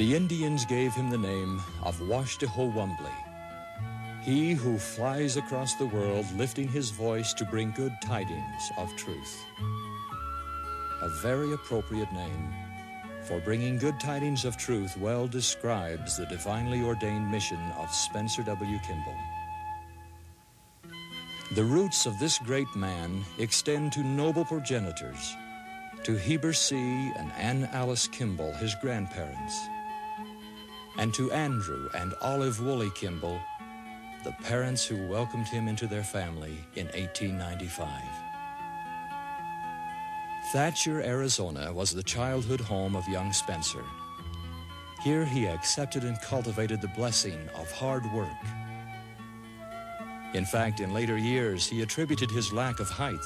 The Indians gave him the name of Washtehowumbly, he who flies across the world lifting his voice to bring good tidings of truth. A very appropriate name, for bringing good tidings of truth well describes the divinely ordained mission of Spencer W. Kimball. The roots of this great man extend to noble progenitors, to Heber C. and Anne Alice Kimball, his grandparents, and to Andrew and Olive Woolley Kimball, the parents who welcomed him into their family in 1895. Thatcher, Arizona was the childhood home of young Spencer. Here he accepted and cultivated the blessing of hard work. In fact, in later years, he attributed his lack of height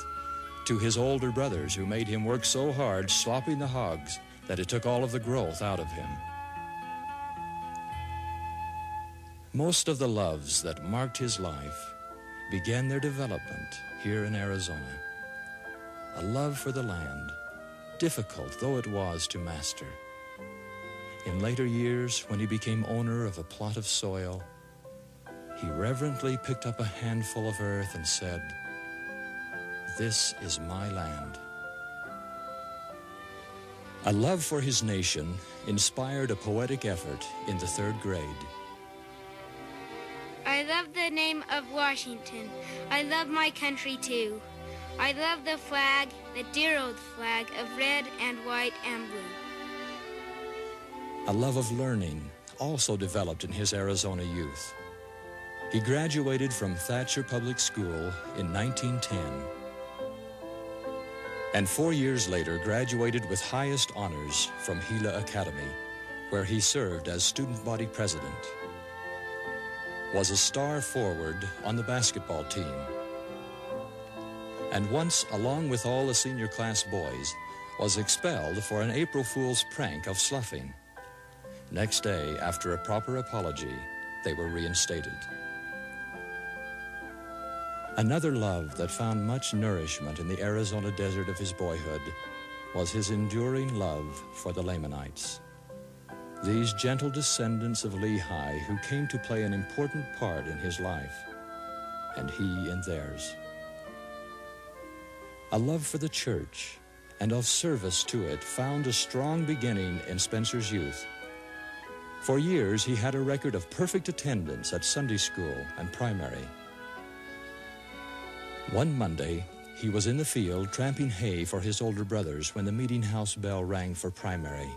to his older brothers who made him work so hard slopping the hogs that it took all of the growth out of him. Most of the loves that marked his life began their development here in Arizona. A love for the land, difficult though it was to master. In later years, when he became owner of a plot of soil, he reverently picked up a handful of earth and said, This is my land. A love for his nation inspired a poetic effort in the third grade. I love the name of Washington. I love my country too. I love the flag, the dear old flag of red and white and blue. A love of learning also developed in his Arizona youth. He graduated from Thatcher Public School in 1910 and four years later graduated with highest honors from Gila Academy, where he served as student body president was a star forward on the basketball team. And once, along with all the senior class boys, was expelled for an April Fool's prank of sloughing. Next day, after a proper apology, they were reinstated. Another love that found much nourishment in the Arizona desert of his boyhood was his enduring love for the Lamanites these gentle descendants of Lehi who came to play an important part in his life, and he in theirs. A love for the church and of service to it found a strong beginning in Spencer's youth. For years, he had a record of perfect attendance at Sunday school and primary. One Monday, he was in the field tramping hay for his older brothers when the meeting house bell rang for primary.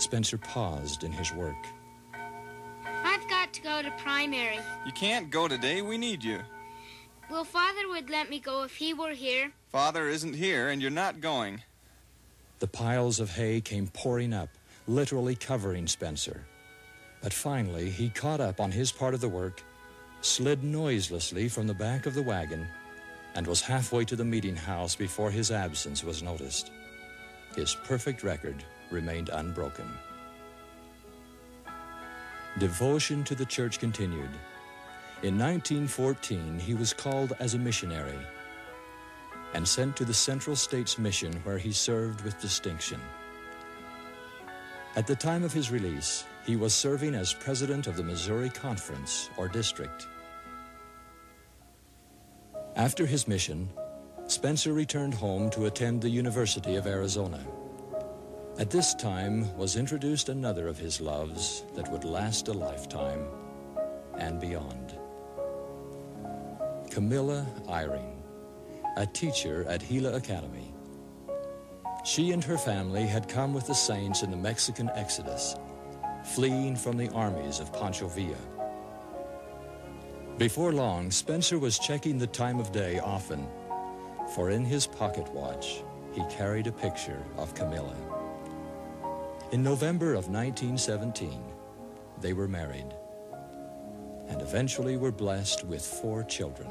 Spencer paused in his work. I've got to go to primary. You can't go today. We need you. Well, Father would let me go if he were here. Father isn't here, and you're not going. The piles of hay came pouring up, literally covering Spencer. But finally, he caught up on his part of the work, slid noiselessly from the back of the wagon, and was halfway to the meeting house before his absence was noticed. His perfect record remained unbroken. Devotion to the church continued. In 1914, he was called as a missionary and sent to the Central States Mission where he served with distinction. At the time of his release, he was serving as president of the Missouri Conference, or district. After his mission, Spencer returned home to attend the University of Arizona. At this time was introduced another of his loves that would last a lifetime and beyond. Camilla Eyring, a teacher at Gila Academy. She and her family had come with the saints in the Mexican Exodus, fleeing from the armies of Pancho Villa. Before long, Spencer was checking the time of day often, for in his pocket watch, he carried a picture of Camilla. In November of 1917, they were married and eventually were blessed with four children.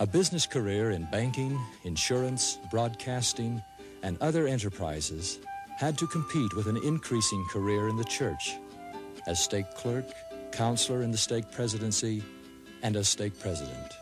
A business career in banking, insurance, broadcasting, and other enterprises had to compete with an increasing career in the church as stake clerk, counselor in the stake presidency, and as stake president.